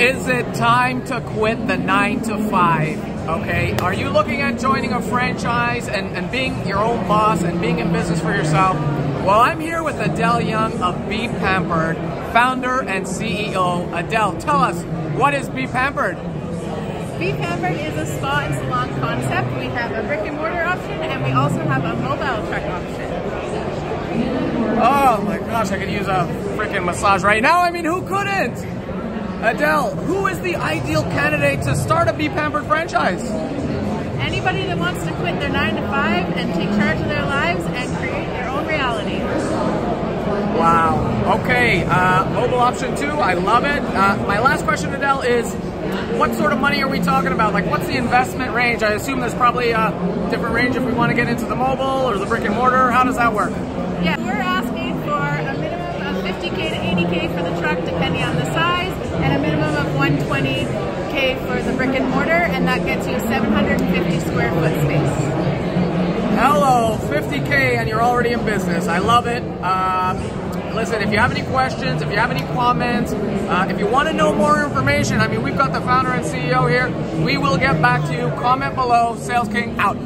Is it time to quit the nine to five? Okay, are you looking at joining a franchise and, and being your own boss and being in business for yourself? Well, I'm here with Adele Young of Bee Pampered, founder and CEO. Adele, tell us, what is Bee Pampered? Bee Pampered is a spa and salon concept. We have a brick and mortar option and we also have a mobile truck option. Oh my gosh, I could use a freaking massage right now. I mean, who couldn't? Adele, who is the ideal candidate to start a Bee Pampered franchise? Anybody that wants to quit their 9 to 5 and take charge of their lives and create their own reality. Wow. Okay, uh, mobile option two, I love it. Uh, my last question, Adele, is what sort of money are we talking about? Like, what's the investment range? I assume there's probably a different range if we want to get into the mobile or the brick and mortar. How does that work? Yeah, we're asking for a minimum of 50K to 80K for the truck, depending on the 120K for the brick and mortar, and that gets you 750 square foot space. Hello, 50K and you're already in business. I love it. Um, listen, if you have any questions, if you have any comments, uh, if you want to know more information, I mean, we've got the founder and CEO here. We will get back to you. Comment below. Sales King out.